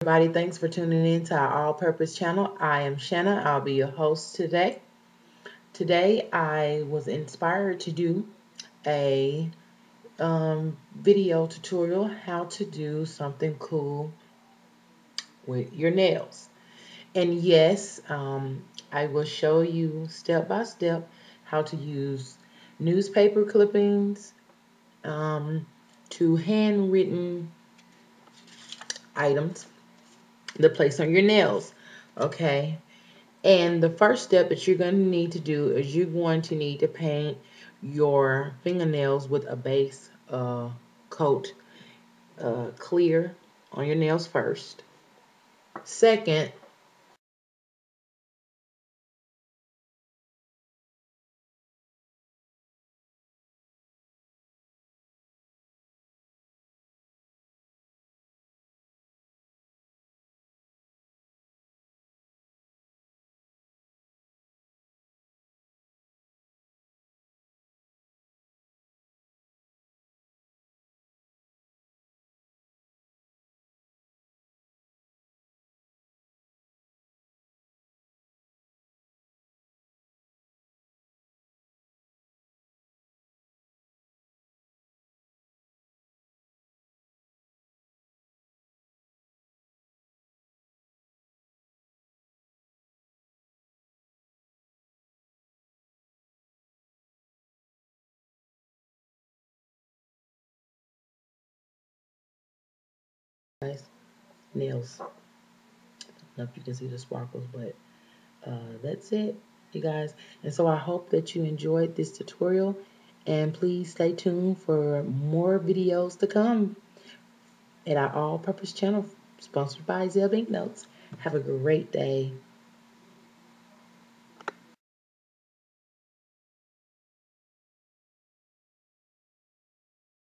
everybody. Thanks for tuning in to our all purpose channel. I am Shanna. I'll be your host today. Today, I was inspired to do a um, video tutorial how to do something cool with your nails. And yes, um, I will show you step by step how to use newspaper clippings um, to handwritten items to place on your nails. Okay. And the first step that you're going to need to do is you're going to need to paint your fingernails with a base uh, coat uh, clear on your nails first. Second, guys, nails. I don't know if you can see the sparkles, but uh, that's it, you guys. And so I hope that you enjoyed this tutorial. And please stay tuned for more videos to come at our all-purpose channel, sponsored by Zeb Ink Notes. Have a great day.